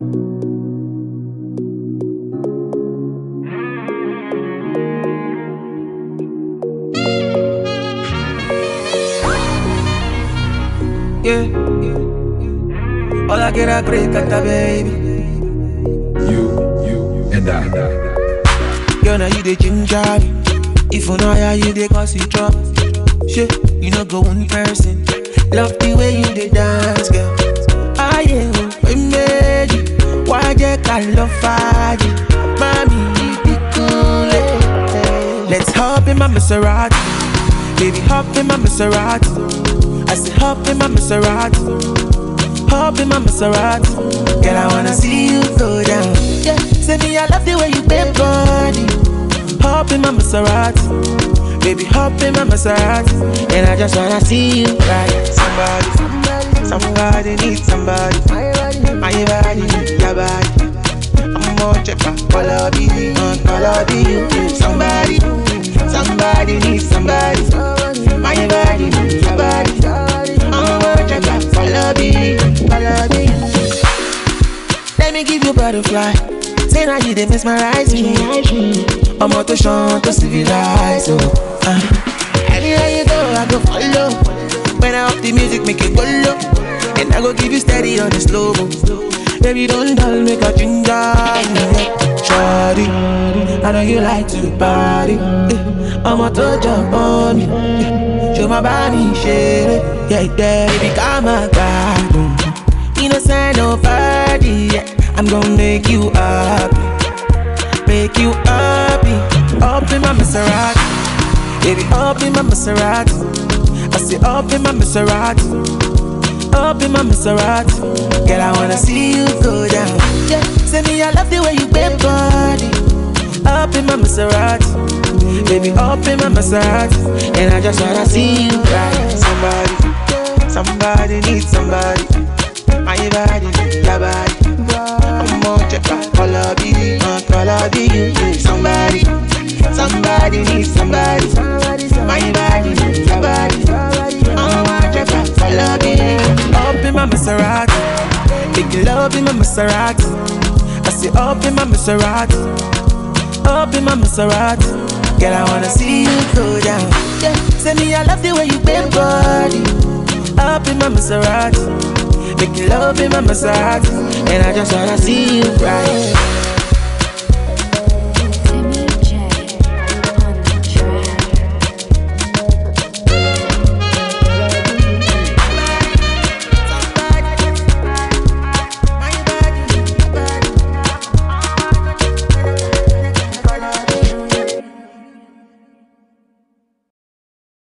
Yeah. All I get a break at the baby. You, you, and I. Girl, now you the ginger. me. If you know how you dey cause it drop. Shit, you know go one person. Love the way you dey dance, girl. Ah yeah, we made you. Mommy, be cool. eh. Let's hop in my Maserati. Baby, hop in my Maserati. I said hop in my Maserati. Hop in my Maserati. Girl, I wanna see you go down. Yeah, say me, I love the way you bend body. Hop in my Maserati. Baby, hop in my Maserati. And I just wanna see you ride. Somebody, somebody needs somebody. My body, your body. I'm checker, I uh, all I. Somebody, somebody needs somebody. My body, your body. I'm more checker, I be, all I Let me give you butterfly. Say now you dey mesmerize me. Ọmọ tó ṣan tó civilize o. Uh. Anywhere you go, I go follow. When I up the music, make it go low. And I go give you steady on the slow mo. Baby, don't dull, make a ginger. Shawty, I know you like to party. I'ma jump on me. Show my body, share it. Yeah, yeah. Baby, come on, gbadun. Innocent, nobody. Yeah. I'm gonna make you happy make you happy. Up in my Maserati, baby, up in my Maserati. I say up in my Maserati, up in my Maserati. Girl, I wanna see you go down. Yeah, say me, I love the way you bend body. Up in my Maserati, baby, up in my Maserati, and I just wanna see you ride. Somebody, somebody needs somebody. My body, your body. I'm more checker, all I be, uh, all I be you. Somebody, somebody needs somebody. My Maserati. I say up in my Maserati, up in my Maserati. Girl, I wanna see you go down. Yeah, say me, I love the way you bend body. Up in my Maserati. Make love in my Maserati And I just wanna see you right